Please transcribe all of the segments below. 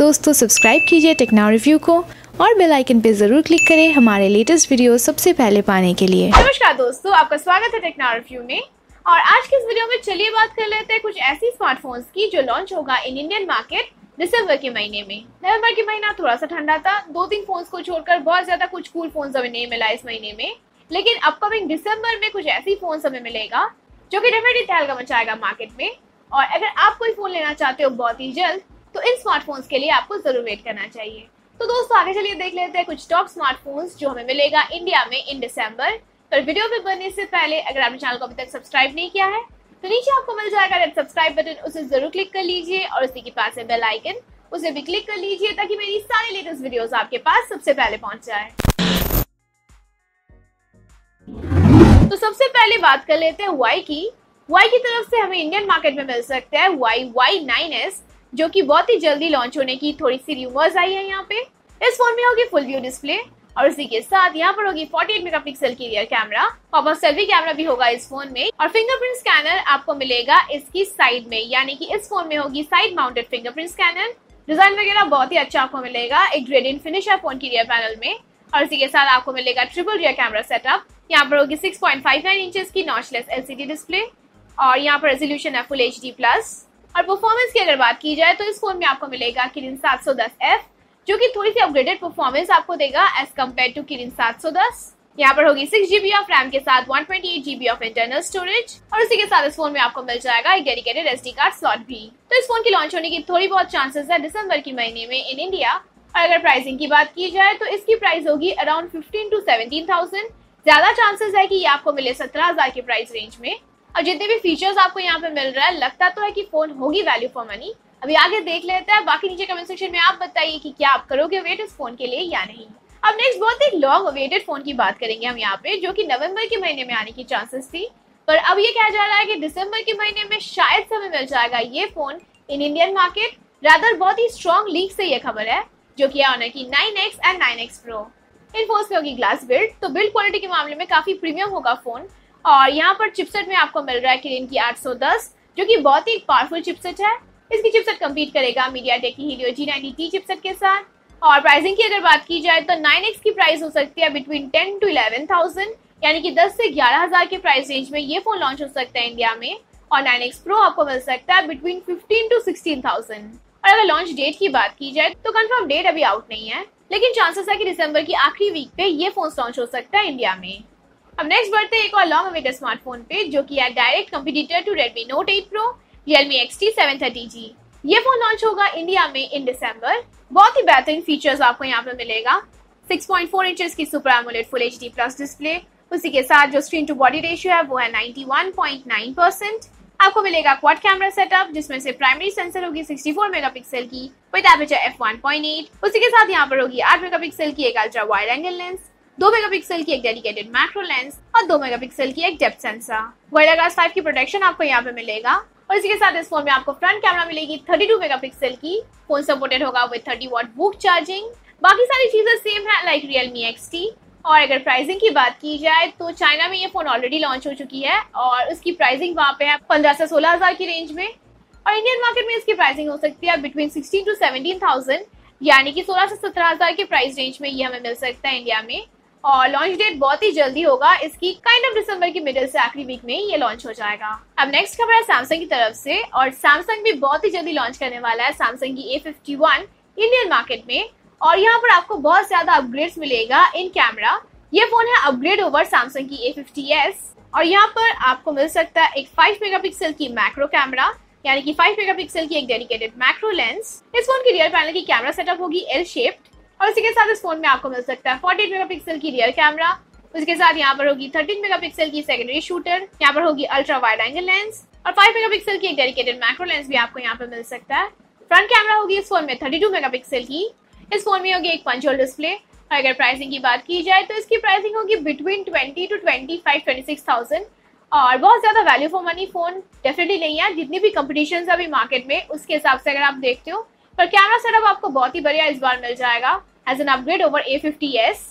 दोस्तों सब्सक्राइब कीजिए techno review को और बेल आइकन पे ज़रूर क्लिक करें हमारे लेटेस्ट वीडियो सबसे पहले पाने के लिए। नमस्कार दोस्तों, आपका स्वागत है टेक्नो रिव्यू में। और आज के इस वीडियो में चलिए बात कर लेते हैं कुछ ऐसी स्मार्टफोन्स की जो लॉन्च होगा इन इंडियन मार्केट दिसंबर के महीने में। नवंबर के महीना थोड़ा सा ठंडा था। दो तीन फोन्स को छोड़कर बहुत ज़्यादा कुछ कूल फोन्स हमें नहीं मिला इस महीने में। लेकिन अपकमिंग दिसंबर में कुछ ऐसी फ़ोन हमें मिलेगा जो कि डेफिनेटली तहलका मचाएगा मार्केट में। और अगर आप कोई फ़ोन लेना चाहते हो बहुत ही जल्द तो इन स्मार्टफोन्स के लिए आपको ज़रूर वेट करना चाहिए। तो दोस्तों, आगे चलिए देख लेते हैं कुछ टॉप स्मार्टफोन्स जो हमें मिलेगा इंडिया में इन दिसंबर पर वीडियो में बनने से पहले अगर आपने चैनल को अभी तक सब्सक्राइब नहीं किया है तो नीचे आपको मिल जाएगा रेड सब्सक्राइब बटन उसे ज़रूर क्लिक कर लीजिए और उसी के पास है बेल आइकन उसे भी क्लिक कर लीजिए ताकि मेरी सारी लेटेस्ट वीडियोस आपके पास सबसे पहले पहुँच जाए। तो सबसे पहले बात कर लेते हैं वाई की। वाई की तरफ़ से हमें इंडियन मार्केट में मिल सकता है वाई वाई नाइन एस जो कि बहुत ही जल्दी लॉन्च होने की थोड़ी सी रूमर्स आई है यहाँ पे। इस फ़ोन में होगी फुल व्यू डिस्प्ले और उसी के साथ यहाँ पर होगी 48 मेगापिक्सल की रियर कैमरा और सेल्फी कैमरा भी होगा इस फ़ोन में और फिंगरप्रिंट स्कैनर आपको मिलेगा इसकी साइड में। यानी कि इस फ़ोन में होगी side mounted fingerprint scanner design वगैरह बहुत ही अच्छा आपको मिलेगा एक ग्रेडियंट फिनिश है फ़ोन की रियर पैनल में और इसी के साथ आपको मिलेगा ट्रिपल रियर कैमरा सेटअप यहाँ पर होगी 6.59 इंचेस की नॉचलेस एलसीडी डिस्प्ले और यहाँ पर रेजोल्यूशन है फुल एच प्लस और परफॉर्मेंस की अगर बात की जाए तो इस फ़ोन में आपको मिलेगा किरिन 710F जो कि थोड़ी सी अपग्रेडेड परफॉर्मेंस आपको देगा एज कंपेयर टू किरिन 710 यहाँ पर होगी सिक्स जीबी ऑफ़ रैम के साथ one twenty eight GB of internal storage और उसी के साथ इस फ़ोन में आपको मिल जाएगा एक डेडिकेटेड एस कार्ड स्लॉट भी। तो इस फ़ोन की लॉन्च होने की थोड़ी बहुत चांसेस है दिसंबर के महीने में इन इंडिया और अगर प्राइसिंग की बात की जाए तो इसकी प्राइस होगी around fifteen to seventeen thousand ज़्यादा चांसेस है कि ये आपको मिले सत्रह हज़ार के प्राइस रेंज में। और जितने भी फीचर्स आपको यहाँ पे मिल रहा है, लगता तो है कि फ़ोन होगी वैल्यू फॉर मनी अभी आगे देख लेते हैं, बाकी नीचे कमेंट सेक्शन में आप बताइए कि क्या आप करोगे वेट इस फ़ोन के लिए या नहीं। अब नेक्स्ट बहुत ही लॉन्ग अवेटेड फ़ोन की बात करेंगे हम यहाँ पे, जो कि नवंबर के महीने में आने की चांसेस थी। पर अब ये कहा जा रहा है कि दिसंबर के महीने में शायद से हमें मिल जाएगा ये phone in Indian market rather बहुत ही स्ट्रॉन्ग लीक से ये खबर है, जो कि ऑनर की 9X and 9X Pro in phone में होगी ग्लास बिल्ड तो बिल्ड क्वालिटी के मामले में काफ़ी प्रीमियम होगा फ़ोन और यहाँ पर चिपसेट में आपको मिल रहा है किरिन की 810 जो कि बहुत ही पावरफुल चिपसेट है। इसकी चिपसेट कम्पीट करेगा मीडिया टेक की Helio G ninety T chipset के साथ। और प्राइसिंग की अगर बात की जाए तो 9x की प्राइस हो सकती है बिटवीन 10 टू 11,000 यानी कि 10 से 11,000 के प्राइस रेंज में ये फ़ोन लॉन्च हो सकता है इंडिया में। और 9x प्रो आपको मिल सकता है बिटवीन 15 टू 16,000 और अगर लॉन्च डेट की बात की जाए तो कंफर्म डेट अभी आउट नहीं है लेकिन चांसेस है कि दिसंबर की आखिरी वीक पे ये फ़ोन लॉन्च हो सकता है इंडिया में। अब नेक्स्ट बढ़ते हैं एक और लॉन्ग अवेटेड स्मार्टफ़ोन पे, जो कि है direct competitor to Redmi Note 8 Pro, Realme XT 730G ये फ़ोन लॉन्च होगा इंडिया में इन दिसंबर बहुत ही बेहतरीन फीचर्स आपको यहाँ पे मिलेगा. 6.4 इंचेस की super AMOLED full HD plus display उसी के साथ जो स्क्रीन टू बॉडी रेशियो है, वो है 91.9 परसेंट आपको मिलेगा क्वाड कैमरा सेटअप जिसमें से प्राइमरी सेंसर होगी 64 मेगापिक्सल की विद एपर्चर f1.8 उसी के साथ यहाँ पर होगी 8 मेगापिक्सल की एक अल्ट्रा वाइड एंगल लेंस दो मेगापिक्सल की एक डेडिकेटेड मैक्रो लेंस और दो मेगापिक्सल की एक depth sensor world glass five की प्रोटेक्शन आपको यहाँ पे मिलेगा। और इसी के साथ इस फ़ोन में आपको फ्रंट कैमरा मिलेगी 32 मेगापिक्सल की। फ़ोन सपोर्टेड होगा विद 30 वॉट बुक चार्जिंग बाकी सारी चीज़ें सेम है लाइक रियलमी एक्सटी और अगर प्राइसिंग की बात की जाए तो चाइना में ये फ़ोन ऑलरेडी लॉन्च हो चुकी है और उसकी प्राइसिंग वहाँ पे है पंद्रह से सोलह हज़ार की रेंज में। और इंडियन मार्केट में इसकी प्राइसिंग हो सकती है between sixteen to seventeen thousand यानी कि सोलह से सत्रह हज़ार के प्राइस रेंज में ये हमें मिल सकता है इंडिया में। और लॉन्च डेट बहुत ही जल्दी होगा। इसकी काइंड ऑफ़ दिसंबर की मिडिल से आखिरी वीक में ये लॉन्च हो जाएगा। अब नेक्स्ट खबर है सैमसंग की तरफ़ से और सैमसंग भी बहुत ही जल्दी लॉन्च करने वाला है सैमसंग की ए वन इंडियन मार्केट में। और यहाँ पर आपको बहुत ज़्यादा अपग्रेड्स मिलेगा इन कैमरा ये फ़ोन है अपग्रेड ओवर सैमसंग की ए फिफ्टी एस और यहाँ पर आपको मिल सकता है एक 5 मेगापिक्सल की मैक्रो कैमरा यानी कि 5 मेगापिक्सल की एक डेडिकेटेड मैक्रो लेंस इस फ़ोन की रियर पैनल की कैमरा सेटअप होगी एल शेप्ड और इसी के साथ इस फ़ोन में आपको मिल सकता है 48 मेगापिक्सल की रियर कैमरा उसके साथ यहाँ पर होगी 13 मेगापिक्सल की सेकेंडरी शूटर यहाँ पर होगी अल्ट्रा वाइड एंगल लेंस और 5 मेगापिक्सल की एक डेडिकेटेड मैक्रो लेंस भी आपको यहाँ पर मिल सकता है। फ्रंट कैमरा होगी इस फ़ोन में 32 मेगापिक्सल की, इस फ़ोन में होगी एक पंचोल डिस्प्ले और अगर प्राइसिंग की बात की जाए तो इसकी प्राइसिंग होगी between twenty two twenty five twenty six thousand और बहुत ज़्यादा value for money phone definitely नहीं है। जितनी भी कंपटीशन अभी मार्केट में, उसके हिसाब से अगर आप देखते हो पर कैमरा सेटअप आपको बहुत ही बढ़िया इस बार मिल जाएगा as an upgrade over A fifty S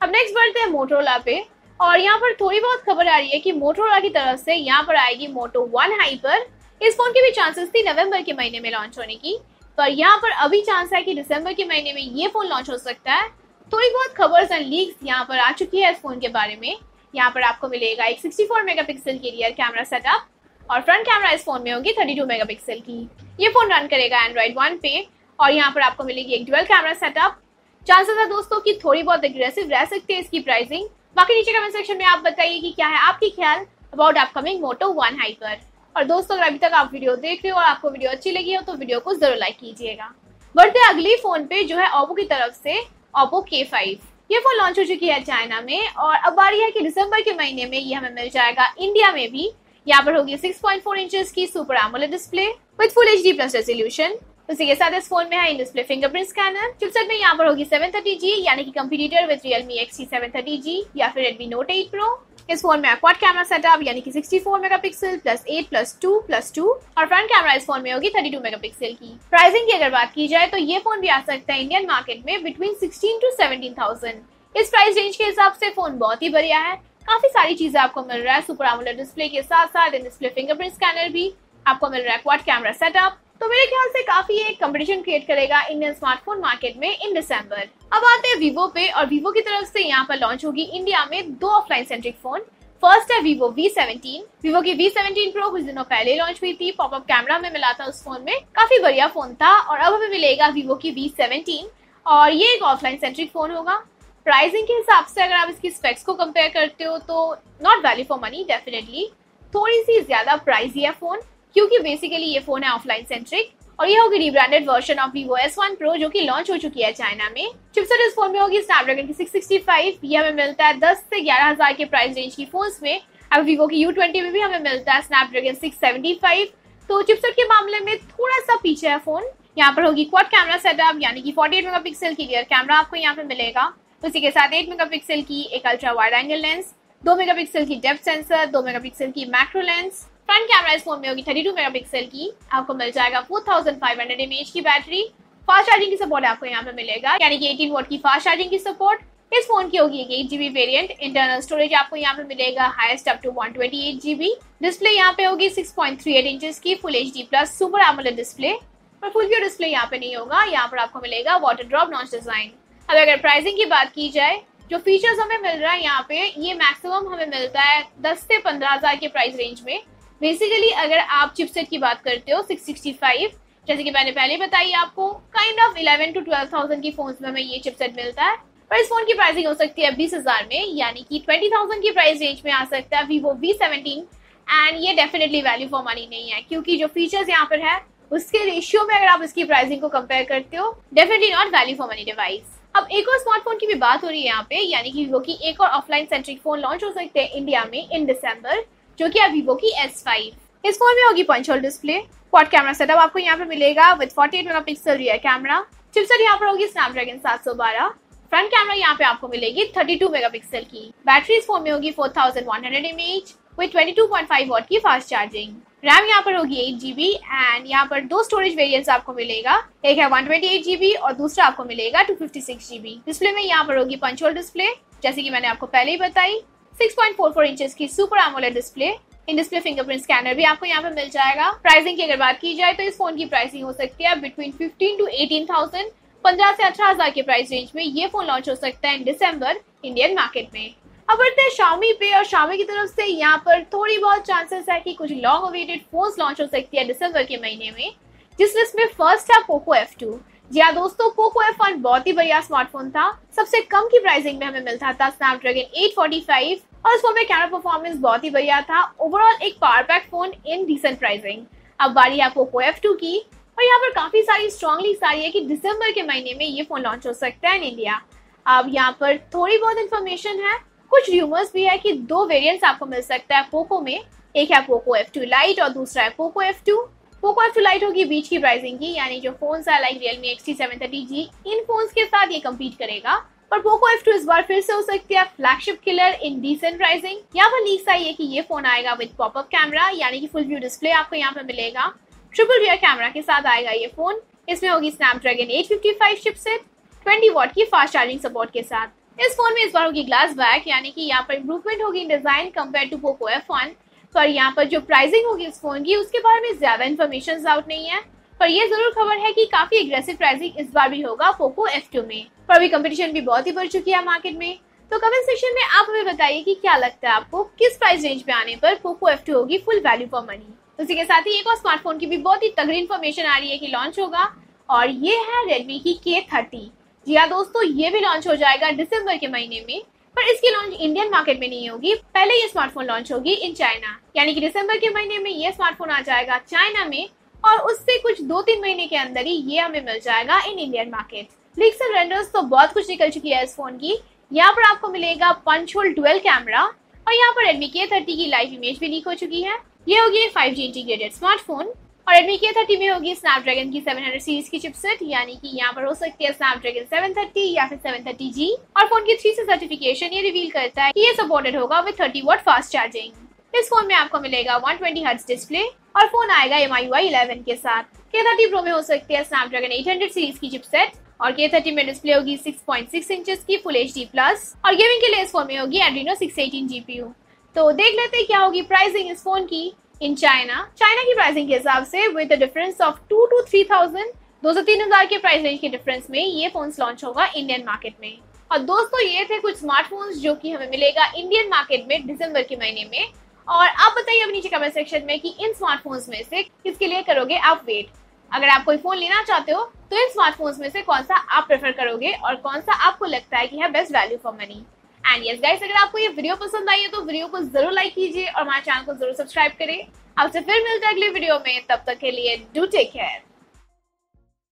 अब नेक्स्ट बढ़ते हैं मोटरोला पे, और यहाँ पर थोड़ी बहुत खबर आ रही है कि मोटरोला की तरफ़ से यहाँ पर आएगी मोटो वन हाइपर इस फ़ोन की भी चांसेस थी नवंबर के महीने में लॉन्च होने की, पर यहाँ पर अभी चांस है कि दिसंबर के महीने में ये फ़ोन लॉन्च हो सकता है। थोड़ी बहुत खबर्स एंड लीक्स यहाँ पर आ चुकी है इस फ़ोन के बारे में। यहाँ पर आपको मिलेगा एक 64 मेगापिक्सल की रियर कैमरा सेटअप और फ्रंट कैमरा इस फ़ोन में होगी 32 मेगापिक्सल की। ये फ़ोन रन करेगा एंड्रॉइड वन पे और यहाँ पर आपको मिलेगी एक डुअल कैमरा सेटअप चांसेस है दोस्तों की थोड़ी बहुत एग्रेसिव रह सकती है इसकी प्राइसिंग बाकी नीचे कमेंट सेक्शन में आप बताइए कि क्या है आपकी ख्याल about upcoming Moto One Hyper और दोस्तों, अगर अभी तक आप वीडियो देख रहे हो और आपको वीडियो अच्छी लगी हो तो वीडियो को ज़रूर लाइक कीजिएगा। बढ़ते अगली फ़ोन पे, जो है ओप्पो की तरफ़ से ओप्पो के फाइव ये फ़ोन लॉन्च हो चुकी है चाइना में और अब बारी है कि दिसंबर के महीने में ये हमें मिल जाएगा इंडिया में भी। यहाँ पर होगी सिक्स 6.4 इंचेस की super AMOLED display with full H plus resolution उसी के साथ इस फ़ोन में है in display fingerprint scanner chipset में यहाँ पर होगी 730G यानी कि कंपटीटर विद Realme XT730G या फिर Redmi Note 8 Pro इस फ़ोन में क्वाड कैमरा सेटअप यानी कि 64 मेगापिक्सल प्लस 8 प्लस 2 प्लस 2 और फ्रंट कैमरा इस फ़ोन में होगी 32 मेगापिक्सल की। प्राइसिंग की अगर बात की जाए तो ये फ़ोन भी आ सकता है इंडियन मार्केट में बिटवीन 16 टू 17,000 इस प्राइस रेंज के हिसाब से फ़ोन बहुत ही बढ़िया है। काफ़ी सारी चीज़ें आपको मिल रहा है सुपर एमोलेड डिस्प्ले के साथ साथ इन डिस्प्ले फिंगरप्रिंट स्कैनर भी आपको मिल रहा है क्वाड कैमरा सेटअप तो मेरे ख्याल से काफ़ी एक कंपटीशन क्रिएट करेगा इंडियन स्मार्टफ़ोन मार्केट में इन दिसंबर अब आते हैं वीवो पे और वीवो की तरफ़ से यहाँ पर लॉन्च होगी इंडिया में दो ऑफलाइन सेंट्रिक फ़ोन फ़र्स्ट है वीवो वी सेवनटीन वीवो की वी सेवनटीन प्रो कुछ दिनों पहले लॉन्च हुई थी. पॉपअप कैमरा में मिला था उस फ़ोन में. काफ़ी बढ़िया फ़ोन था और अब हमें मिलेगा वीवो की वी सेवनटीन और ये एक ऑफलाइन सेंट्रिक फ़ोन होगा. प्राइसिंग के हिसाब से अगर आप इसकी स्पेक्स को कंपेयर करते हो तो not value for money definitely थोड़ी सी ज़्यादा प्राइस है फ़ोन क्योंकि बेसिकली ये फ़ोन है ऑफलाइन सेंट्रिक और ये होगी rebranded version of Vivo S1 Pro जो कि लॉन्च हो चुकी है चाइना में। चिपसेट इस फ़ोन में होगी स्नैपड्रैगन की 665 ये हमें मिलता है 10 से 11000 के प्राइस रेंज की फोन्स में। अब Vivo की U20 में भी हमें मिलता है स्नैपड्रैगन 675 तो चिपसेट के मामले में थोड़ा सा पीछे है फ़ोन यहाँ पर होगी क्वाड कैमरा सेटअप यानी कि 48 मेगापिक्सल की रियर कैमरा आपको यहाँ पे मिलेगा। उसी के साथ 8 मेगापिक्सल की एक ultra wide angle lens 2 megapixel की डेप्थ सेंसर 2 मेगापिक्सल की मैक्रो लेंस फ्रंट कैमरा इस फ़ोन में होगी थर्टी 32 मेगापिक्सल की। आपको मिल जाएगा 4500 एमएएच की बैटरी फास्ट चार्जिंग की सपोर्ट आपको यहाँ पे मिलेगा। यानी कि 18 वोट की फास्ट चार्जिंग की सपोर्ट इस फ़ोन की होगी eight GB variant internal storage आपको यहाँ पे मिलेगा। Highest up to one twenty eight GB display यहाँ पे होगी six point three eight inches की। Full H D plus super AMOLED display पर फुल व्यू डिस्प्ले यहाँ पे नहीं होगा। यहाँ पर आपको मिलेगा वाटर ड्रॉप नॉच डिज़ाइन अब अगर प्राइसिंग की बात की जाए, जो फीचर्स हमें मिल रहा है यहाँ पे, ये मैक्सिमम हमें मिलता है दस से पंद्रह हज़ार के प्राइस रेंज में। बेसिकली अगर आप चिपसेट की बात करते हो 665 जैसे कि मैंने पहले बताई आपको काइंड ऑफ़ 11 टू 12,000 की फोन्स में हमें ये चिपसेट मिलता है। पर इस फ़ोन की प्राइसिंग हो सकती है बीस हज़ार में यानी कि 20,000 की प्राइस रेंज में आ सकता है वीवो वी सेवनटीन एंड ये डेफिनेटली वैल्यू फॉर मनी नहीं है क्योंकि जो फीचर्स यहाँ पर है उसके रेशियो में अगर आप इसकी प्राइसिंग को कंपेयर करते हो definitely not value for money device अब एक और स्मार्टफ़ोन की भी बात हो रही है यहाँ पे यानी कि वीवो की एक और ऑफलाइन सेंट्रिक फ़ोन लॉन्च हो सकते हैं इंडिया में इन दिसंबर जो कि है वीवो की S5 इस फ़ोन में होगी punch hole display quad camera setup आपको यहाँ पे मिलेगा with 48 megapixel rear camera chipset यहाँ पर होगी स्नैपड्रैगन 712 फ्रंट कैमरा यहाँ पे आपको मिलेगी 32 मेगापिक्सल की. बैटरी इस फ़ोन में होगी 4100 एमएएच विद 22.5 वॉट की फास्ट चार्जिंग रैम यहाँ पर होगी एट जीबी एंड यहाँ पर दो स्टोरेज वेरिएंट्स आपको मिलेगा. एक है वन ट्वेंटी एट जीबी और दूसरा आपको मिलेगा two fifty six GB display में यहाँ पर होगी पंचोल डिस्प्ले जैसे कि मैंने आपको पहले ही बताई. 6.44 इंचेस की super AMOLED display in display fingerprint scanner भी आपको यहाँ पे मिल जाएगा। प्राइसिंग की अगर बात की जाए तो इस फ़ोन की प्राइसिंग हो सकती है बिटवीन 15 टू 18,000 पंद्रह से अठारह हज़ार के प्राइस रेंज में ये फ़ोन लॉन्च हो सकता है इन दिसंबर इंडियन मार्केट में। अब बढ़ते हैं शामी पे और शामी की तरफ़ से यहाँ पर थोड़ी बहुत चांसेस है कि कुछ लॉन्ग अवेटेड फ़ोन लॉन्च हो सकती है दिसंबर के महीने में जिस लिस्ट में फ़र्स्ट है पोको एफ़ टू जी हाँ दोस्तों पोको एफ़ वन बहुत ही बढ़िया स्मार्टफ़ोन था। सबसे कम की प्राइसिंग में हमें मिलता था स्नैपड्रैगन 845 और इस फ़ोन में कैमरा परफॉर्मेंस बहुत ही बढ़िया था। ओवरऑल एक power pack phone in decent pricing अब बारी है पोको एफ़ टू की और यहाँ पर काफ़ी सारी स्ट्रॉन्गली सारी है कि दिसंबर के महीने में ये फ़ोन लॉन्च हो सकता है इन इंडिया अब यहाँ पर थोड़ी बहुत इन्फॉर्मेशन है। कुछ र्यूमर्स भी है कि दो वेरिएंट्स आपको मिल सकता है पोको में। एक है पोको एफ़ टू लाइट और दूसरा है Poco F two Poco F Lite होगी? बीच की प्राइसिंग की, यानी जो फ़ोन है like Realme X T seven thirty G इन फोन्स के साथ ये कम्पीट करेगा। पर पोको एफ़ टू इस बार फिर से हो सकती है flagship killer in decent pricing यहाँ पर लीक्स आई है कि ये फ़ोन आएगा विद पॉपअप कैमरा यानी कि फुल व्यू डिस्प्ले आपको यहाँ पर मिलेगा। ट्रिपल रियर कैमरा के साथ आएगा ये फ़ोन इसमें होगी स्नैपड्रैगन 855 चिपसेट 20 वॉट की फास्ट चार्जिंग सपोर्ट के साथ। इस फ़ोन में इस बार होगी ग्लास बैक यानी कि यहाँ पर इम्प्रूवमेंट होगी in design compare to Poco F one पर यहाँ पर जो प्राइसिंग होगी इस फ़ोन की, उसके बारे में ज़्यादा इन्फॉर्मेशन आउट नहीं है। पर ये ज़रूर खबर है कि काफ़ी एग्रेसिव प्राइसिंग इस बार भी होगा पोको F2 में। पर अभी कंपटीशन भी बहुत ही बढ़ चुकी है मार्केट में। तो कमेंट सेक्शन में आप हमें बताइए कि क्या लगता है आपको, किस प्राइस रेंज पे आने पर पोको F2 होगी फुल वैल्यू फॉर मनी इसी के साथ ही एक और स्मार्टफ़ोन की भी बहुत ही तगड़ी इन्फॉर्मेशन आ रही है कि लॉन्च होगा, और ये है रेडमी की के थर्टी जी हाँ दोस्तों, ये भी लॉन्च हो जाएगा दिसंबर के महीने में। पर इसकी लॉन्च इंडियन मार्केट में नहीं होगी, पहले ये स्मार्टफ़ोन लॉन्च होगी इन चाइना यानी कि दिसंबर के महीने में ये स्मार्टफ़ोन आ जाएगा चाइना में और उससे कुछ दो तीन महीने के अंदर ही ये हमें मिल जाएगा in Indian market leaks and renders तो बहुत कुछ निकल चुकी है इस फ़ोन की. यहाँ पर आपको मिलेगा पंच होल ट्वेल्व कैमरा और यहाँ पर रेडमी के थर्टी की लाइव इमेज भी लीक हो चुकी है. ये होगी फाइव जी इंटीग्रेटेड स्मार्टफ़ोन और रेडमी के थर्टी में होगी स्नैप स्नैपड्रैगन की 700 सीरीज़ की चिपसेट यानी कि यहाँ पर हो सकती है स्नैपड्रैगन 730 या फिर 730G और फ़ोन की थ्री से सर्टिफिकेशन ये रिवील करता है कि ये सपोर्टेड होगा विद 30 वॉट फास्ट चार्जिंग इस फ़ोन में आपको मिलेगा 120 ट्वेंटी डिस्प्ले और फ़ोन आएगा एम आई वाई इलेवन के साथ। के थर्टी प्रो में हो सकती है स्नैपड्रैगन 800 सीरीज़ की चिपसेट और के थर्टी में डिस्प्ले होगी 6.6 इंचेस की फुल एच डी प्लस और गेमिंग के लिए इस फ़ोन में होगी एड्रीनो 618 जीपीयू तो देख लेते हैं क्या होगी प्राइसिंग इस फ़ोन की। इन चाइना चाइना की प्राइसिंग के हिसाब से with difference of two to three thousand दो सौ तीन हज़ार के प्राइस रेंज के डिफरेंस में ये फ़ोन लॉन्च होगा इंडियन मार्केट में। और दोस्तों, ये थे कुछ स्मार्टफोन्स जो कि हमें मिलेगा इंडियन मार्केट में दिसंबर के महीने में। और आप बताइए अब नीचे कमेंट सेक्शन में कि इन स्मार्टफोन्स में से किसके लिए करोगे आप वेट अगर आप कोई फ़ोन लेना चाहते हो तो इन स्मार्टफोन्स में से कौन सा आप प्रेफर करोगे और कौन सा आपको लगता है कि है best value for money and yes guys अगर आपको ये वीडियो पसंद आई है तो वीडियो को ज़रूर लाइक कीजिए और हमारे चैनल को ज़रूर सब्सक्राइब करें। आपसे फिर मिलते हैं अगले वीडियो में। तब तक के लिए डू टेक केयर